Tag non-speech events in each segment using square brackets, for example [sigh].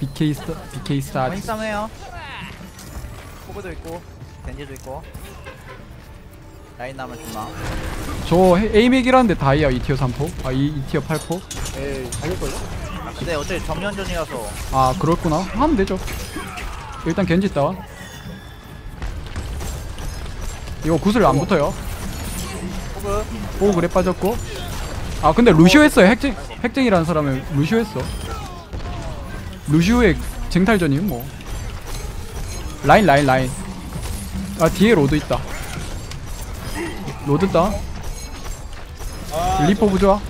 BK 스타 BK 스타 원인 싸움해요. 호그도 있고 덴지도 있고. 라인 나면 존나. 저 에이맥이라 는데 다이아 2티어 3포? 아 2, 2티어 8포? 에이 당일걸요? 아, 근데 어차피 정면전이라서. 아 그렇구나. 하면 되죠. 일단 겐지 다운 이거 구슬 안 붙어요. 호그. 오 그래 빠졌고. 아 근데 루시오 했어요 핵쟁, 핵쟁이라는 사람은 루시오 했어. 루시오의 쟁탈전이면 뭐. 라인 라인 라인. 아 뒤에 로드 있다. 로드 리퍼 부조화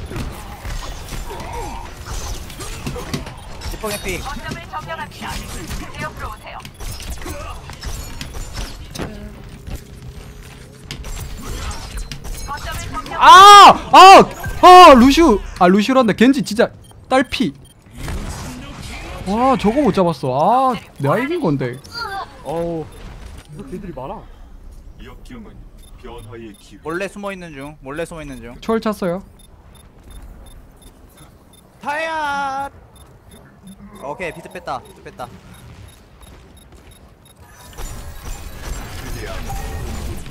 리퍼 개피. 아! 아! 아! 루슈! 아 루슈란다. 겐지 진짜 딸피. 와 저거 못 잡았어. 아 내가 이긴 건데. 어우. 이거 개들이 많아. 역경은 변화의 기회. 몰래 숨어있는 중. 몰래 숨어있는 중. 초월 찼어요. 타야 오케이 비트 뺐다. 비트 뺐다.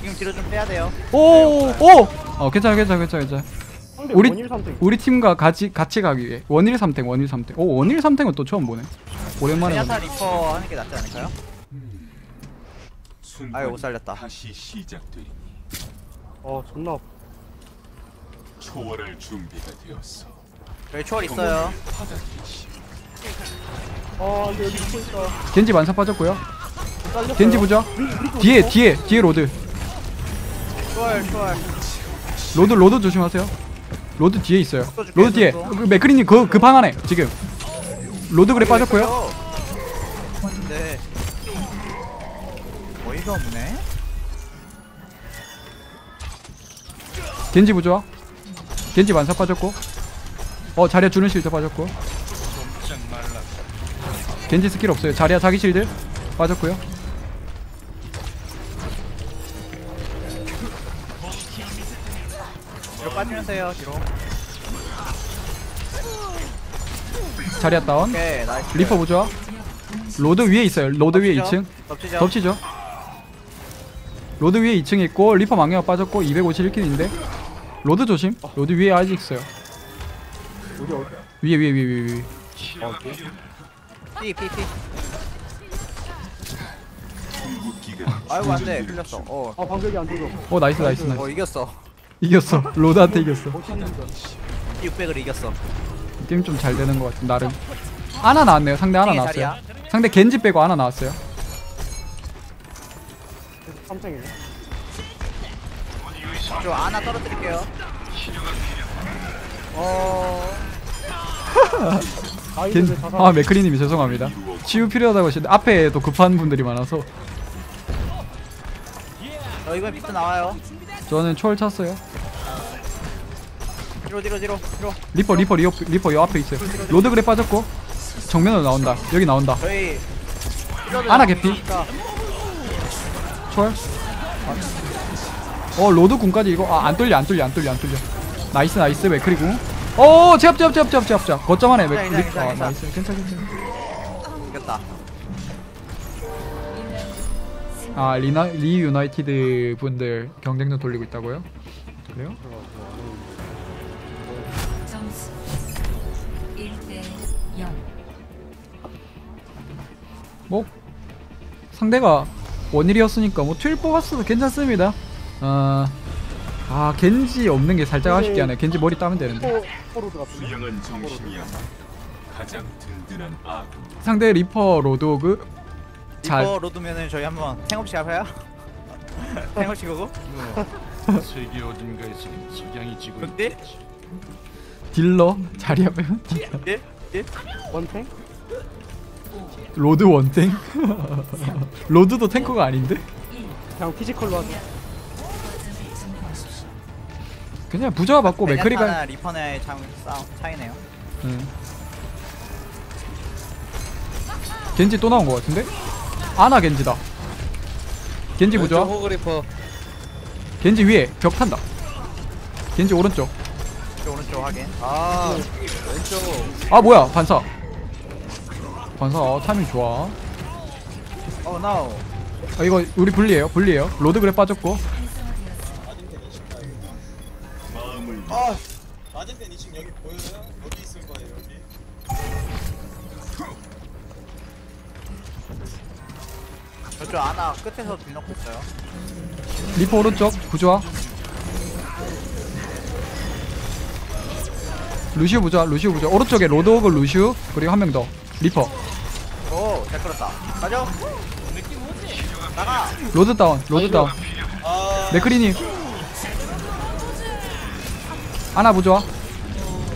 지금 뒤로 좀 빼야 돼요. 오! 오! 어 괜찮아 괜찮아 괜찮아 괜찮아 상대 우리- one heal 삼탱. 우리 팀과 같이 같이 가기 위해. one heal 삼탱 one heal 삼탱. 오 one heal 삼탱은 또 처음 보네. 오랜만에 보네. 리퍼 하는 게 낫지 않을까요? 아유, 못 살렸다. 다시 시작되리니. 어 존나 초월할 준비가 되었어. 저희 초월 있어요. 받아들이시. 아 근데 여기 리퍼 있다. 겐지 반사 빠졌고요. 잘렸어요. 겐지 부조화. 뒤에 뒤에 뒤에 로드. 초월 초월. 로드 로드 조심하세요 로드 뒤에 있어요. 로드 뒤에. 또. 그 맥크리님 그, 그 방 안에 지금. 로드 grab 빠졌고요. 근데 어이가 없네. 겐지 부조화 겐지 반사 빠졌고. 어 자리야 주는 shield 빠졌고. 겐지 스킬 없어요. 자리야 자기 shield 빠졌고요 해요 뒤로. 자리야 다운. 오케이 nice. 리퍼 부조화 로드 위에 있어요. 로드 위에 덮치죠? 2층. 덮치죠? 덮치죠? 로드 위에 2층 있고 리퍼 망령화 빠졌고 251킬인데. 로드 조심. 로드 위에 아직 있어요. 어디 어디? 위에 위에 위에 위에 위에. 삐삐삐 궁극기가 아이고 안돼. 흘렸어. 어, 아 방벽이 안 들어. 어 nice nice nice. 어 이겼어 이겼어. 로드한테 이겼어. 멋있는다 600을 이겼어. 게임 좀 잘 되는 것 같은 나름. 아나 나왔네요. 상대 층에 나왔어요. 상대 겐지 빼고 아나 나왔어요. 삼탱이네 저 하나 떨어뜨릴게요. 어. [laughs] 아 이거 겐... 아 맥크리님이 죄송합니다. 치유 필요하다고 하시는데 앞에도 급한 분들이 많아서. 어, 이번에 비트 나와요 저는 초월 찼어요. 뒤로 뒤로 뒤로 뒤로. 리퍼 리퍼 리퍼 리퍼 요 앞에 있어요. 로드 grab 빠졌고. 정면으로 나온다. 여기 나온다. 저희 아나 개피. 초월 어 로드 궁까지 이거 아 안 뚫려 안 뚫려 안 뚫려 안 뚫려. nice nice 맥크리 궁오 제압 제압 제압 제압 제압 제압. 거점 안에 괜찮아, 맥크리 괜찮아, 아. nice. 괜찮아 괜찮아 아 리나 리 유나이티드 분들 경쟁전 돌리고 있다고요? 그래요? 점수 1대 0 뭐 상대가 원일이었으니까 뭐튠 뽑았어도 괜찮습니다. 어, 아 겐지 없는 게 살짝 아쉽게 하네. 겐지 머리 따면 되는데. 상대 리퍼 로드오그 잘 리퍼 로드면은 저희 한번 탱업시 해봐요? 탱업시 그거? 세계 어딘가에서 석양이 지고 근데? 딜러 자리 앞에 예? 예? 원탱? 로드 원탱? [laughs] 로드도 탱커가 아닌데? 그냥 physical로 하자. 그냥 부자가 받고 맥크리가 하나 리퍼의 장 싸움 차이네요. 응. 겐지 또 나온 것 같은데 아나 겐지다. 겐지 호그리퍼. 겐지 위에 벽 탄다. 겐지 오른쪽. 오른쪽 확인. 아. 왼쪽. 아 뭐야? 반사. 반사. 어, 타이밍 좋아. 어 no. 아 이거 우리 불리해요. 불리해요. 로드 grab 빠졌고 저쪽 하나 끝에서 뒤놓고 있어요. 리퍼 오른쪽 부조화. 루시우 부조화 루시우 부조화. 오른쪽에 로드호그 루시우 그리고 한 명 더. 리퍼. 오 잘 끌었다. 가죠? 나가. 로드 다운 로드 다운. 맥크리님. 아나 부조화.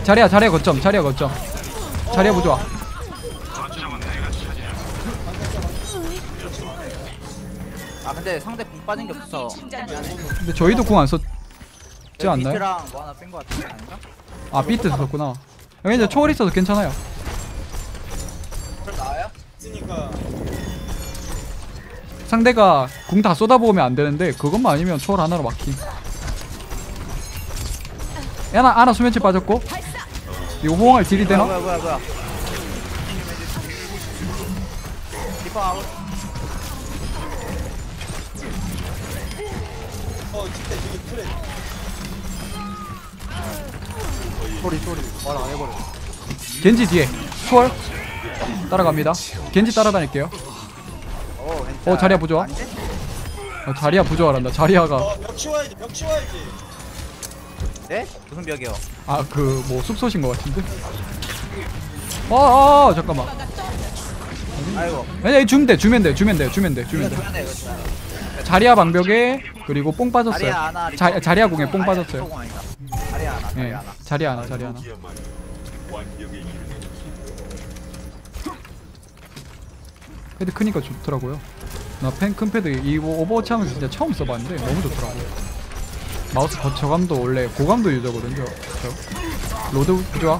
자리야 자리야 거점 자리야 거점. 자리야 부조화 아 근데 상대 공 빠진 게 없어 근데 저희도 궁 안 썼지 않나요? 비트랑 뭐 하나 뺀거 같은데 아닌가? 아 비트 썼구나 여기 이제 초월 있어서 괜찮아요 나와요? 상대가 궁 다 쏟아부으면 안 되는데 그것만 아니면 초월 하나로 막힘 하나 하나 수면치 빠졌고 이거 호응할 딜이 되나? 뭐야 뭐야 뭐야 리퍼 아웃 소리 소리. 말 안 해버려. 겐지 뒤에. 초월. 따라갑니다. 겐지 따라다닐게요. 오 괜찮아. 어 자리야 부조화. 아닌데? 어, 자리야 부조화란다. 자리야가. 네? 무슨 벽이요? 아 그뭐 숙소신 것 같은데? 아, 아 잠깐만. 아이고. 아니 주면 돼 주면 돼 주면 돼 주면 돼. 이거 주면 돼 이거 돼 자리야 방벽에 그리고 뽕 빠졌어요 자리야 하나 리퍼 자, 자리야 공에 뽕 빠졌어요 하나 예 하나 자리야 하나 자리야 하나 패드 크니까 좋더라고요. 나펜큰 패드 이거 오버워치 하면서 진짜 처음 써봤는데 너무 좋더라고요. 마우스 거- 저감도 원래 고감도 유저거든요. 저. 로드 부조화.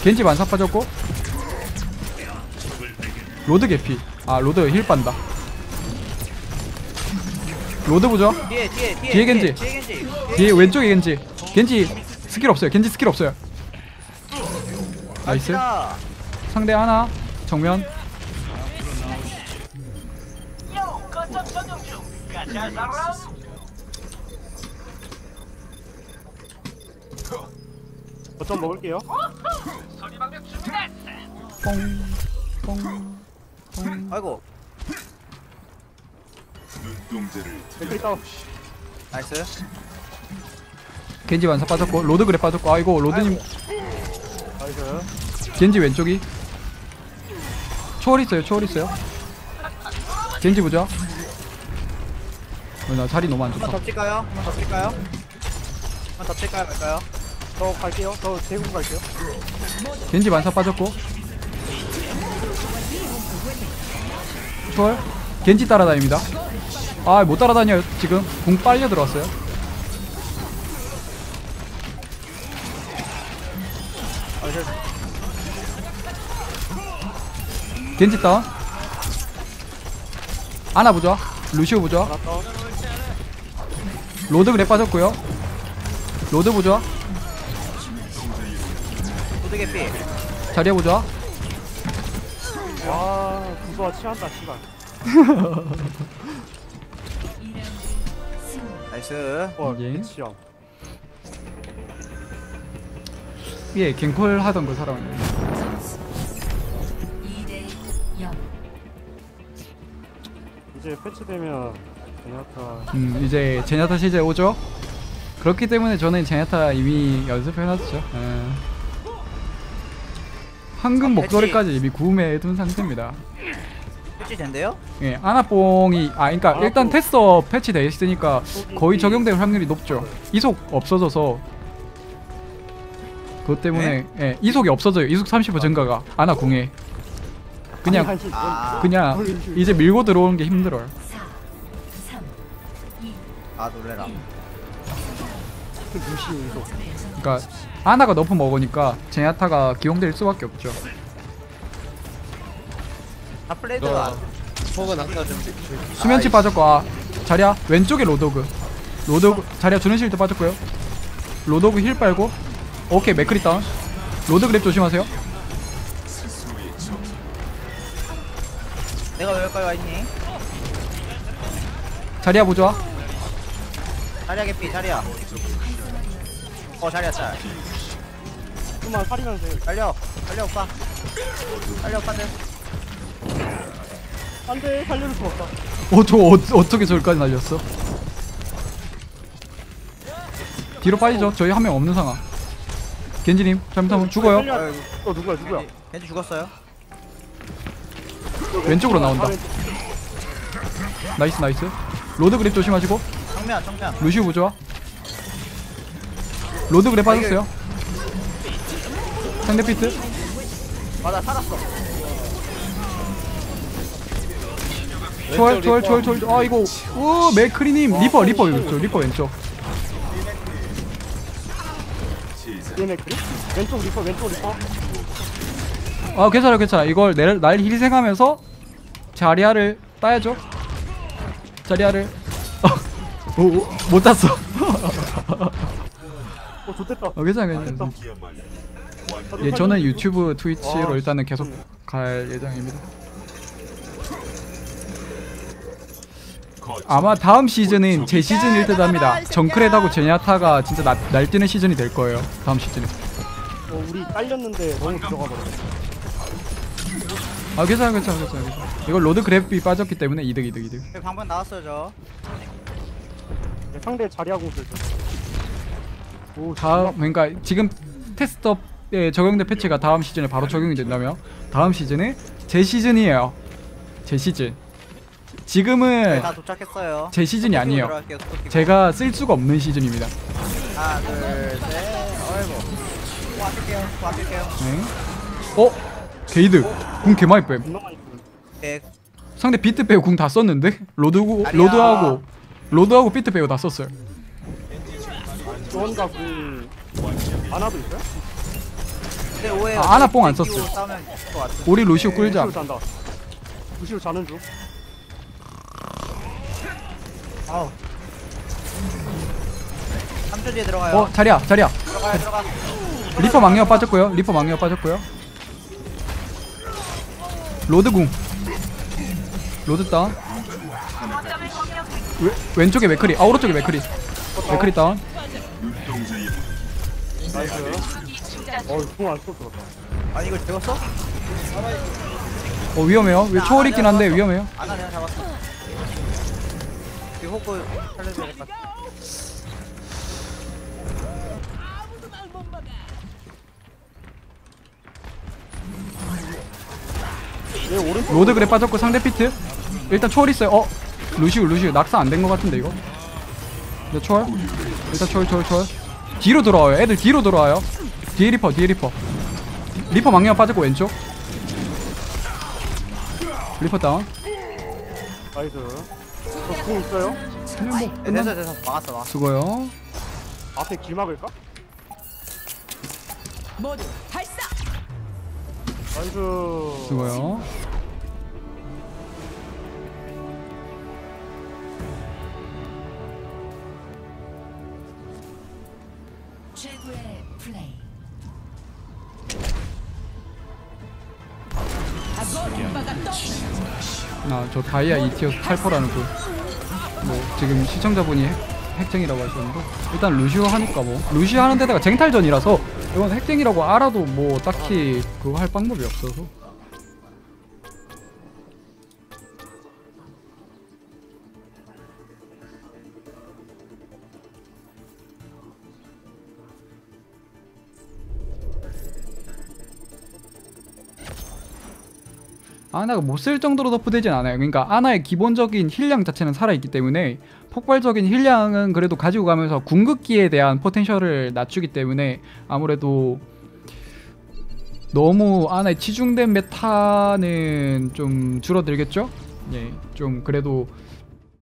겐지 반사 빠졌고. 로드 개피. 아 로드 heal 빤다. 로드 부조화. 뒤에 뒤에 뒤에 뒤에 겐지. 뒤에 겐지 뒤에 왼쪽에 겐지. 겐지 스킬 없어요. 겐지 스킬 없어요. nice. 갑시다. 상대 아나 정면. 거점 먹을게요 뽕. 뽕. 뽕. 아이고 나이스. 겐지 완사 빠졌고 로드 그래 빠졌고 아이고 로드님. 나이스. 겐지 왼쪽이. 초월 있어요 초월 있어요. 겐지 보자. 어, 나 자리 너무 안 한번 좋다 더 칠까요? 한번더 칠까요? 한번더 칠까요? 말까요? 저 갈게요. 저 대공 갈게요. 겐지 만사 빠졌고. 초월. 겐지 따라다닙니다 아 못 따라다녀요 지금. 공 빨려 들어왔어요. 겐지 다운. 아나 보자. 루시오 보자. 로드 그래 빠졌고요. 로드 보자. 도드 개피. 자리해 보자. 와 구조화 취한다 씨발. 2라운드 [laughs] 승. 나이스 와 예. 취함 예 갱콜 하던 2대 0. 이제 패치되면 제냐타 음, 이제 제냐타 시제 오죠. 그렇기 때문에 저는 제냐타 이미 연습해놨죠. 예. 황금 아, 목소리까지 이미 구매해둔 상태입니다. 패치 된대요? 예, 아나뽕이 아, 그러니까 아나뽕. 일단 테스터 패치돼 있으니까 거의 적용될 확률이 높죠. 이속 없어져서 그것 때문에 예, 이속이 없어져요. 이속 30% 증가가 아나 궁에 그냥 아니, 아니, 아, 그냥 이제 밀고 들어오는 게 힘들어요. 4, 3, 2, 아 놀래라 그러니까 아나가 너프 먹으니까 제냐타가 기용될 수밖에 없죠. 다 플레이드가 수면치 빠졌고 아 자리야 왼쪽에 로도그. 로드호그 자리야 주는 shield 빠졌고요. 로드호그 heal 빨고. 오케이 맥크리 다운. 로드 grab 조심하세요. 내가 왜 여기까지 와 있니? 자리야 부조화 자리야 개피 자리야. 어 자리야 짤. 그만 해. 달려. 달려 오빠. 달려 오빠들 안돼 살려줄 수 없다. 어저 어, 어떻게 저기까지 날렸어? 뒤로 빠지죠. 저희 한 명 없는 상황. 겐지님 잘못하면 죽어요. 살려. 아이고 어 누구야 누구야? 겐지 죽었어요? 왼쪽으로 나온다. nice nice. 로드 grab 조심하시고. 정면 정면. 루시우 부조화 로드 grab 빠졌어요. 상대 피트. 아나 살았어 초월 초월 초월 초월. 아 이거. 우 맥크리님 리퍼 리퍼 왼쪽 리퍼 왼쪽. 얘네 그리? 왼쪽 리퍼 왼쪽 리퍼. 아 괜찮아 괜찮아 이걸 내, 날 힐생하면서 자리아를 따야죠. 자리아를. 오, [laughs] 오, 못 땄어. [laughs] 어 좆됐다. 어, 괜찮아 괜찮아 예 저는 유튜브 트위치로 일단은 계속 갈 예정입니다 아마 다음 시즌은 제 시즌일 듯 합니다. 정크랫하고 젠야타가 진짜 나, 날뛰는 시즌이 될 거예요. 다음 시즌에. 어 우리 딸렸는데 너무 들어가 버렸어. 아 괜찮아 괜찮아 괜찮아 괜찮아 이걸 로드 grab이 빠졌기 때문에 이득 이득 이득. 여기 방금 나왔어요 저. 네, 상대 자리하고 있었어 오 다음 그러니까 지금 테스트 섭에 적용된 패치가 다음 시즌에 바로 적용이 된다면 다음 시즌은 제 시즌이에요. 제 시즌 지금은 네, 다 도착했어요. 제 시즌이 아니에요. 들어갈게요. 제가 쓸 수가 없는 시즌입니다. 하나 둘 셋. 어이구. 궁 아낄게요 궁 아낄게요. 네. 어? 게이드. 궁 개많이 뺌 네, 상대 비트 빼고 궁 다 썼는데? 로드, 아니야. 로드하고 로드하고 비트 빼고 다 썼어요. 지원과 그 아나도 있어요? 근데 오해요. 아, 아나 뽕안 썼어요. 같은 우리 루시오 끌자 루시오 잔다. 루시오 자는 중 아우. 3초 뒤에 들어가요. 어 자리야 자리야. 들어가요 들어가. 리퍼 망령 빠졌고요. 리퍼 망령 빠졌고요. 로드 궁. 로드 다운. 왼, 왼쪽에 맥크리. 아 오른쪽에 맥크리. 맥크리 다운. nice 어우 궁안 쏘고 들었다 아니 이걸 배웠어? 어 위험해요. 위- 초월 있긴 한데 위험해요. 아나 내가 잡았어 이 호구 살려줘야 될것 같아. 얘 오른쪽 로드 grab 빠졌고 상대 비트? 일단 초월 있어요. 어? 루시우 루시우. 낙사 안 된 것 같은데 이거? 네 초월? 일단 초월 초월 초월. 뒤로 돌아와요. 애들 뒤로 돌아와요. 뒤에 리퍼 뒤에 리퍼. 리퍼 망령 빠졌고 왼쪽. 리퍼 다운. nice 저궁 있어요? 그냥 뭐 네, 끝나 됐어 됐어 막았어 막았어. 수고요. 앞에 길 막을까? nice 수고요. 최고의 플레이. 아 저 다이아 2티어 8%라는 그뭐 지금 시청자분이 핵, 핵쟁이라고 하셨는데 일단 루시오 하니까 뭐. 루시오 하는 데다가 쟁탈전이라서 이건 핵쟁이라고 알아도 뭐 딱히 그거 할 방법이 없어서 아나가 못 쓸 정도로 너프되진 않아요. 그러니까 아나의 기본적인 힐량 자체는 살아있기 때문에 폭발적인 힐량은 그래도 가지고 가면서 궁극기에 대한 포텐셜을 낮추기 때문에 아무래도 너무 아나의 치중된 메타는 좀 줄어들겠죠? 예, 좀 그래도